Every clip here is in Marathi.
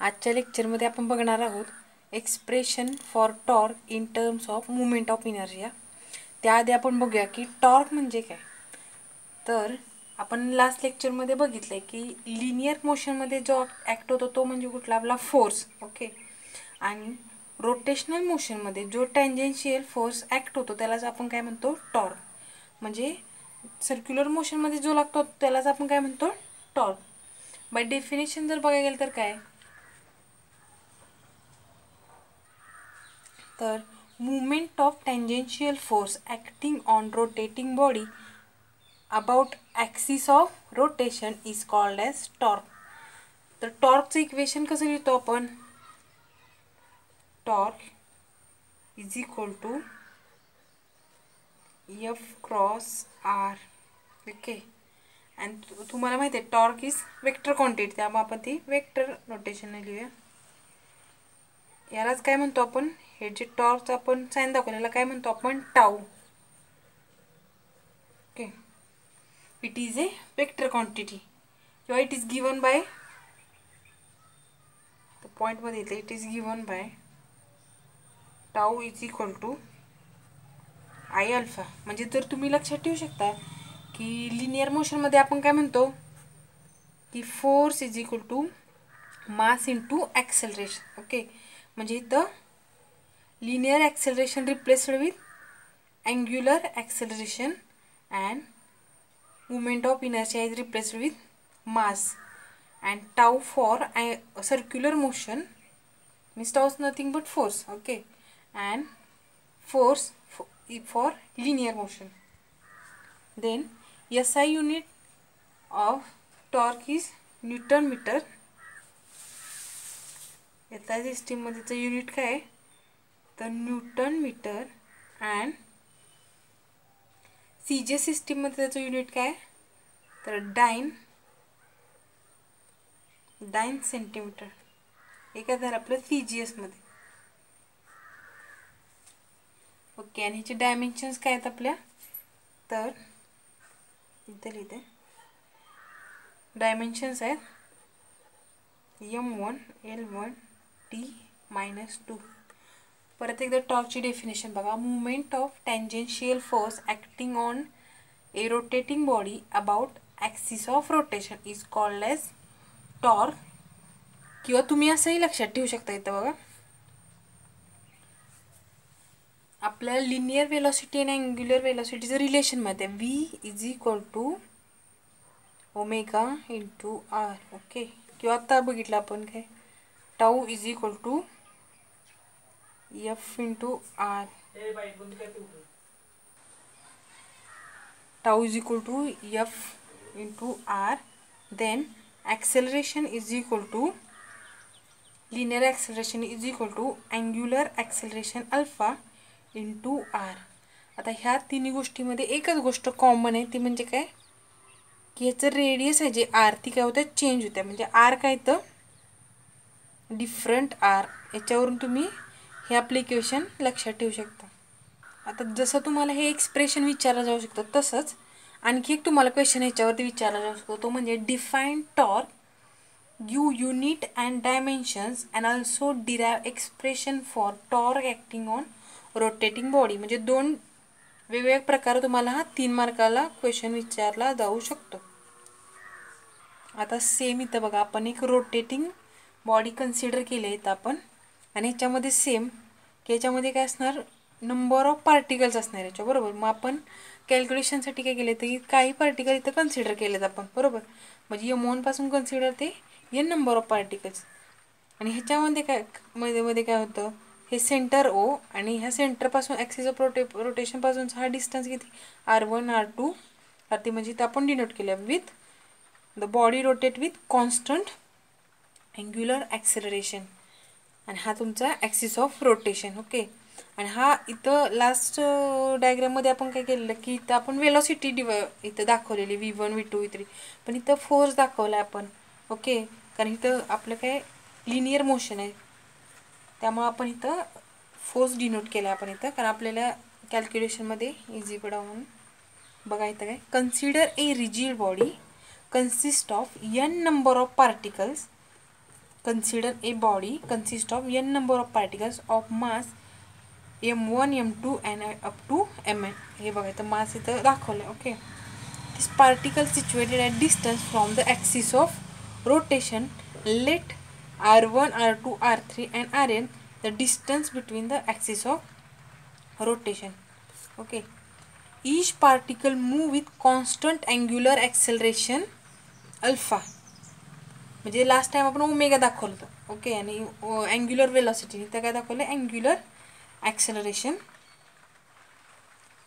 आजच्या लेक्चरमध्ये आपण बघणार आहोत expression for torque in terms of moment of inertia त्याआधी आपण बघूया की टॉर्क म्हणजे काय. तर आपण लास्ट लेक्चरमध्ये बघितलं आहे की लिनियर मोशनमध्ये जो ॲक्ट होतो तो म्हणजे कुठला? आपला फोर्स ओके आणि रोटेशनल मोशनमध्ये जो टँजेन्शियल फोर्स ॲक्ट होतो त्यालाच आपण काय म्हणतो? टॉर्क म्हणजे सर्क्युलर मोशनमध्ये जो लागतो त्यालाच आपण काय म्हणतो? टॉर्क बाय डेफिनेशन जर बघायला गेलं तर काय? तर moment of tangential force acting on rotating body about axis of rotation is called as torque तर टॉर्कचं इक्वेशन कसं लिहितो आपण? Torque is equal to F cross R okay आणि तुम्हाला माहिती आहे टॉर्क इज वेक्टर क्वांटिटी त्यामुळे आपण ती वेक्टर नोटेशनने लिहूया. यालाच काय म्हणतो आपण? हे जे टॉर्च आपण साईन दाखवलेला काय म्हणतो आपण? Tau. Okay. It is a vector quantity किंवा इट इज गिवन बाय पॉईंटमध्ये येते it is given by tau is equal to I alpha म्हणजे जर तुम्ही लक्षात ठेवू शकता की लिनियर मोशनमध्ये आपण काय म्हणतो? की force is equal to mass into acceleration okay. म्हणजे इथं linear acceleration replaced with angular acceleration and moment of inertia is replaced with mass and tau for circular motion means tau's nothing but force okay and force for linear motion. Then SI unit of torque is Newton meter. एका सिस्टीममध्येचं युनिट काय आहे? तर न्यूटन मीटर अँड सी जे सिस्टीममध्ये त्याचं युनिट काय तर डाईन डाईन सेंटीमीटर एका धर आपलं सी जी एसमध्ये ओके आणि ह्याचे डायमेन्शन्स काय आहेत आपल्या? तर इथं लिहिते. डायमेन्शन्स आहेत M one L one T minus two परत एकदा टॉर्कची डेफिनेशन बघा. Movement of tangential force acting on a rotating body about axis of rotation is called as torque किंवा तुम्ही असंही लक्षात ठेवू शकता इथं बघा. आपल्या लिनियर वेलॉसिटी आणि अँग्युलर वेलॉसिटीचं रिलेशनमध्ये V is equal to omega into R okay किंवा आत्ता बघितलं आपण काय? Tau is equal to F into R tau is equal to F into R then acceleration is equal to linear acceleration is equal to angular acceleration alpha into R आता ह्या तिन्ही गोष्टीमध्ये एकच गोष्ट कॉमन आहे ती म्हणजे काय? की ह्याचं रेडियस आहे जे आर ती काय होतं चेंज होत्या. म्हणजे आर काय तर डिफरंट आर याच्यावरून तुम्ही हे ॲप्लिकेशन लक्षात ठेवू शकता. आता जसं तुम्हाला हे एक्सप्रेशन विचारलं जाऊ शकतं तसंच आणखी एक तुम्हाला क्वेश्चन ह्याच्यावरती विचारला जाऊ शकतो. तो म्हणजे define torque you unit and dimensions and also derive expression for torque acting on rotating body म्हणजे दोन वेगवेगळ्या प्रकारे तुम्हाला हा तीन मार्काला क्वेश्चन विचारला जाऊ शकतो. आता सेम इथं बघा आपण एक रोटेटिंग बॉडी कन्सिडर केले आहेत आपण. आणि ह्याच्यामध्ये सेम की ह्याच्यामध्ये काय असणार? नंबर ऑफ पार्टिकल्स असणार याच्या बरोबर. मग आपण कॅल्क्युलेशनसाठी काय केले तर काही पार्टिकल इथं कन्सिडर केलेत आपण बरोबर. म्हणजे यमोनपासून कन्सिडर ते एन नंबर ऑफ पार्टिकल्स आणि ह्याच्यामध्ये काय मध्ये मध्ये काय होतं? हे सेंटर ओ आणि ह्या सेंटरपासून ॲक्सिस ऑफ रोटे रोटेशनपासूनचा हा डिस्टन्स किती? R one R two R ती म्हणजे इथं आपण डिनोट केलं with the body rotate with constant angular acceleration आणि हा तुमचा ॲक्सिस ऑफ रोटेशन ओके आणि हा इथं लास्ट डायग्राममध्ये आपण काय केलेलं की इथं आपण वेलॉसिटी डिव इथं दाखवलेली V one V two V three पण इथं फोर्स दाखवला आहे आपण ओके कारण इथं आपलं काय लिनियर मोशन आहे. त्यामुळं आपण इथं फोर्स डिनोट केला आपण इथं कारण आपल्याला कॅल्क्युलेशनमध्ये इझी पडावं. बघा इथं काय consider a rigid body consist of N number of particles consider a body consists of n number of particles of mass m1 m2 and up to mn हे बघा इथं मास इथं दाखवलं okay this particle situated at distance from the axis of rotation let R one R two R three and R N the distance between the axis of rotation okay each particle move with constant angular acceleration alpha म्हणजे लास्ट टाइम आपण ओमेगा दाखवलं होतं ओके आणि अँग्युलर वेलॉसिटी तर काय दाखवलं angular acceleration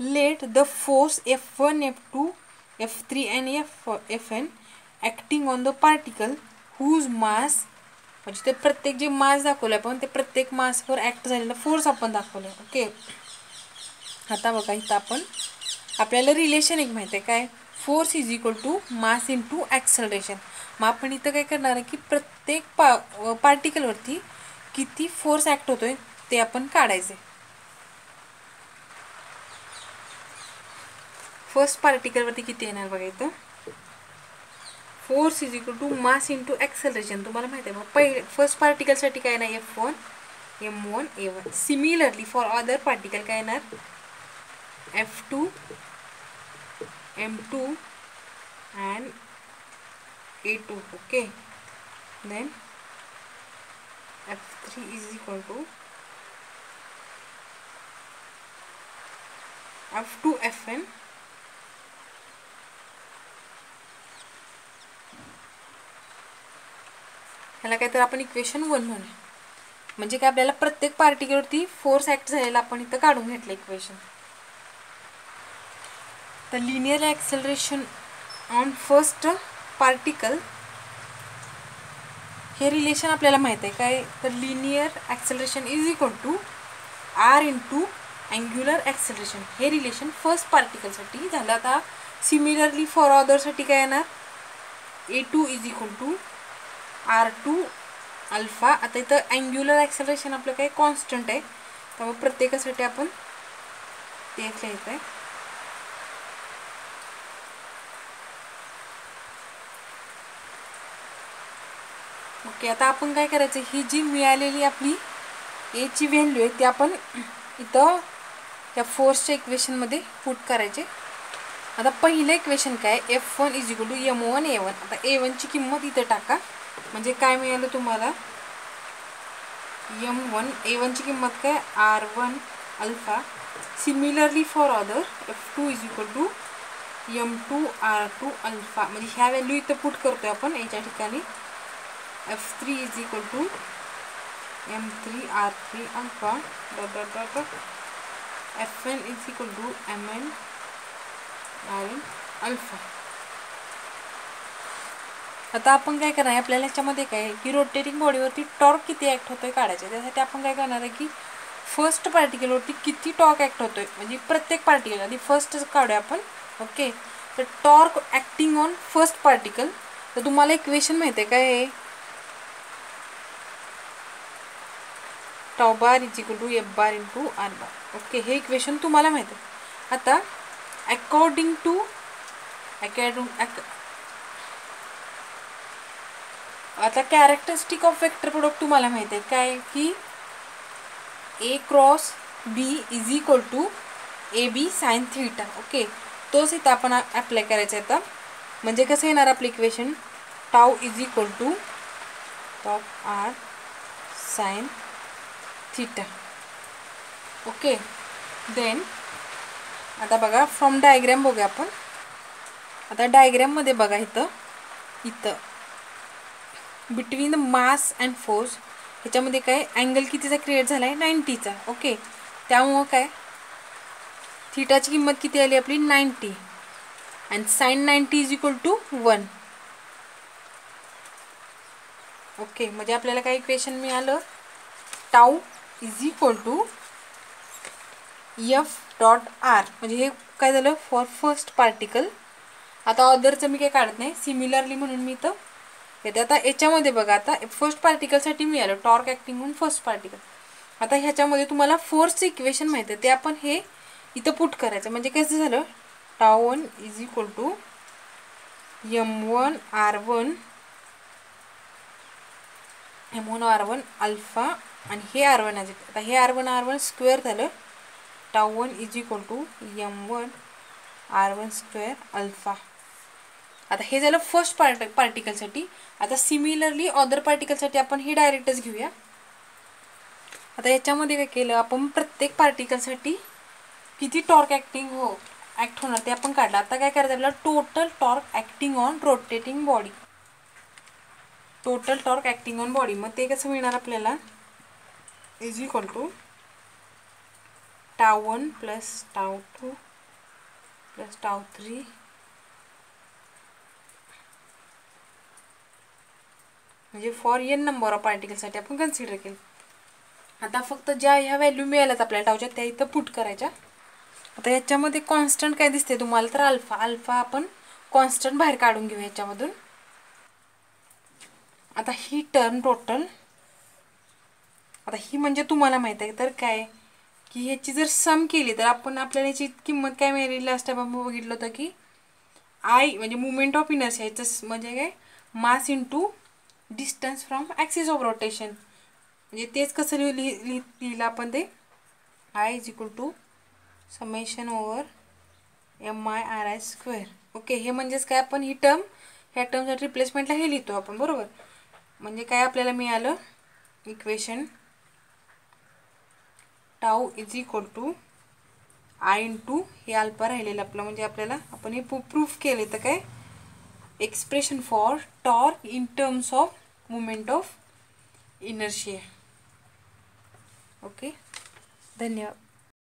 let the force F one F two F three and F F N acting on the particle whose mass म्हणजे ते प्रत्येक जे मास दाखवलं आपण ते प्रत्येक मासवर ॲक्ट झालेला फोर्स आपण दाखवलं ओके आता बघा इथं आपण आपल्याला रिलेशन एक माहिती आहे काय? Force is equal to mass into acceleration मग आपण इथं काय करणार आहे की प्रत्येक पा पार्टिकलवरती किती फोर्स ॲक्ट होतोय ते आपण काढायचे फर्स्ट पार्टिकलवरती किती येणार बघा इथं? Force is equal to mass into acceleration तुम्हाला माहिती आहे मग पहिले फर्स्ट पार्टिकलसाठी काय येणार? F one M one A one similarly for other particle काय येणार? F two m2 and a2 okay? Then f3 is equal to f2 fn ह्याला काय तर आपण इक्वेशन वन म्हणूया. म्हणजे काय आपल्याला प्रत्येक पार्टिकलवरती फोर्स ॲक्ट झालेला आपण इथं काढून घेतलं equation the linear acceleration on first particle हे रिलेशन आपल्याला माहीत आहे काय? तर linear acceleration is equal to R into angular acceleration हे रिलेशन फर्स्ट पार्टिकलसाठी झालं. आता सिमिलरली फॉर ऑदरसाठी काय येणार? A two is equal to R two alpha आता इथं अँग्युलर ॲक्सेलरेशन आपलं काय? कॉन्स्टंट आहे. त्यामुळे प्रत्येकासाठी आपण ते लिहायचं आहे. ओके आता आपण काय करायचं? ही जी मिळालेली आपली एची व्हॅल्यू आहे ती आपण इथं त्या फोर्सच्या इक्वेशनमध्ये पुट करायचे. आता पहिलं इक्वेशन काय? F one is equal to M one A one आता ए वनची किंमत इथं टाका. म्हणजे काय मिळालं तुम्हाला? एम वन ए वनची किंमत काय? R one alpha similarly for other F two is equal to M two R two alpha म्हणजे ह्या व्हॅल्यू इथं पुट करतो आपण याच्या ठिकाणी. F3 is equal to m3 r3 alpha dot dot dot dot fn is equal to mn rn alpha. आता आपण काय करणार आहे? आपल्याला याच्यामध्ये काय आहे की रोटेटिंग बॉडीवरती टॉर्क किती ॲक्ट होतो आहे. काढायचं त्यासाठी आपण काय करणार आहे की फर्स्ट पार्टिकलवरती किती टॉर्क ॲक्ट होतो आहे म्हणजे प्रत्येक पार्टिकल आधी फर्स्ट काढूया आपण. ओके तर torque acting on first particle तर तुम्हाला इक्वेशन माहिती आहे काय tau bar is equal to F bar into R bar. Okay हे इक्वेशन तुम्हाला माहीत आहे. आता अकॉर्डिंग टू अकॅडू आता कॅरेक्टरिस्टिक ऑफ वेक्टर प्रोडक्ट तुम्हाला माहीत आहे. काय की A cross B is equal to A B sine theta okay तोच इथं आपण अप्लाय करायचा आहे आता. म्हणजे कसं येणार आपलं equation tau is equal to top R sine theta okay then आता बघा फ्रॉम डायग्रॅम बघूया आपण. आता डायग्रॅममध्ये बघा इथं इथं. Between the mass and force ह्याच्यामध्ये काय अँगल कितीचा क्रिएट झाला आहे नाईन्टीचा ओके त्यामुळं काय? थिटाची किंमत किती आली आपली? Ninety and sine ninety is equal to one okay म्हणजे आपल्याला काय इक्वेशन मिळालं? Tau is equal to F dot R म्हणजे हे काय झालं? फॉर फर्स्ट पार्टिकल आता ऑदरचं मी काही काढत नाही. सिमिलरली म्हणून मी इथं येते. आता याच्यामध्ये बघा आता फर्स्ट पार्टिकलसाठी मिळालं टॉर्क ॲक्टिंग म्हणून फर्स्ट पार्टिकल आता ह्याच्यामध्ये तुम्हाला फोर्सचं इक्वेशन माहिती आहे. ते आपण हे इथं पुट करायचं. म्हणजे कसं झालं? Tau one is equal to M one R one M one R one alpha आणि हे आर वन आहे आता हे R one R one square झालं. Tau one is equal to M one R one square alpha आता हे झालं फर्स्ट पार्ट पार्टिकलसाठी आता सिमिलरली अदर पार्टिकलसाठी आपण हे डायरेक्टच घेऊया. आता याच्यामध्ये काय केलं आपण प्रत्येक पार्टिकलसाठी किती टॉर्क ॲक्टिंग हो ॲक्ट होणार ते आपण काढलं. आता काय करायचं आपल्याला total torque acting on rotating body total torque acting on body मग ते कसं मिळणार आपल्याला? Is equal to tau one plus tau two plus tau three म्हणजे फॉर एन नंबर ऑफ पार्टिकलसाठी आपण कन्सिडर केलं. आता फक्त ज्या ह्या व्हॅल्यू मिळाल्यात आपल्या टावच्या त्या इथं पुट करायच्या. आता याच्यामध्ये कॉन्स्टंट काय दिसते तुम्हाला? तर अल्फा अल्फा आपण कॉन्स्टंट बाहेर काढून घेऊ याच्यामधून आता ही टर्म टोटल आता ही म्हणजे तुम्हाला माहीत आहे तर काय? की ह्याची जर सम केली तर आपण आपल्याला याची किंमत काय मिळाली? लास्ट टाइम आपण बघितलं होतं की आय म्हणजे मुवमेंट ऑफ इनर्स याचं म्हणजे काय? Mass into distance from axis of rotation म्हणजे तेच कसं लिहि लिहि लिहिलं आपण ते? I is equal to summation over M I R I square okay हे म्हणजेच काय आपण ही टर्म ह्या टर्मसाठी रिप्लेसमेंटला हे लिहितो आपण बरोबर? म्हणजे काय आपल्याला मिळालं? Equation tau is equal to I into हे अल्पा राहिलेलं आपलं. म्हणजे आपल्याला आपण हे प्रूफ केले तर काय? Expression for torque in terms of moment of inertia okay धन्यवाद.